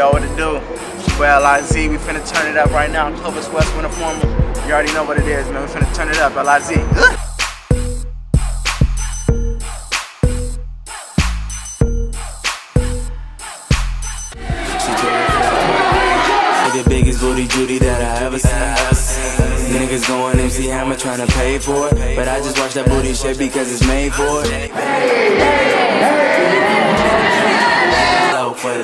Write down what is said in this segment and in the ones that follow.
Yo, what it do? Well, LIZ, we finna turn it up right now. Clovis West Uniformer. You already know what it is, man. We finna turn it up, LIZ. the biggest booty Judy that I ever seen. Niggas going MC Hammer trying to pay for it. But I just watch that booty shit because it's made for it. Low for the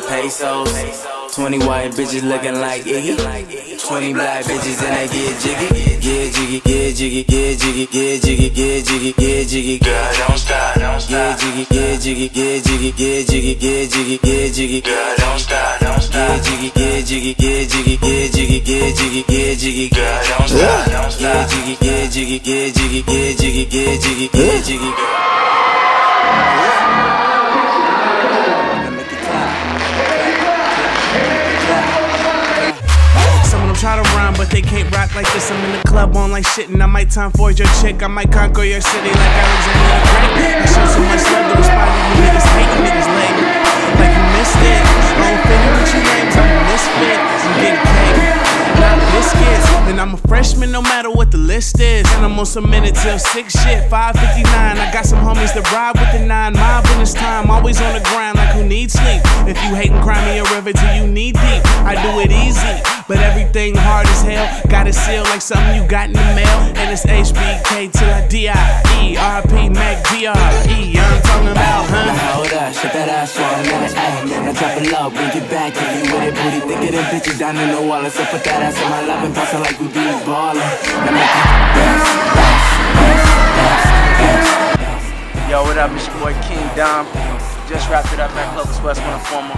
pesos. 20 white bitches looking like Iggy. 20 black bitches and they get jiggy. Get jiggy, get jiggy, get jiggy, get jiggy, get jiggy, get jiggy. Girl, don't stop, don't stop. Get jiggy, get jiggy, get jiggy, get jiggy, get jiggy, get jiggy. Girl, don't stop, don't stop. Get jiggy, get jiggy, get jiggy, get jiggy, get jiggy, get jiggy. Girl, don't stop, don't stop. Get jiggy, get jiggy, get jiggy, get jiggy, get jiggy, get jiggy. try rhyme, but they can't rock like this. I'm in the club on like shit, and I might time for your chick. I might conquer your city like Alexander Freshman no matter what the list is. And I'm on some minute till six shit, 559. I got some homies that ride with the nine. Mob in this time, always on the grind like who needs sleep. If you hating, cry me a river till you need deep. I do it easy. But everything hard as hell. Got it sealed like something you got in the mail. And it's HBK till I D-I-E. RP Mac D-R-E. I'm talking about, huh? Now hold up, shut that ass drop it low, bring it back, if you with it, booty. Think of them bitches down in the wallet. So put that ass in my lap and pass it like we be ballin'. Yo, what up? It's your boy King Dom. Just wrapped it up at Clovis West Uniformer.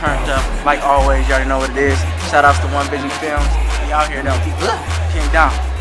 Turned up, like always, you already know what it is. Shout outs to One Vision Films. We out here though. King Dom.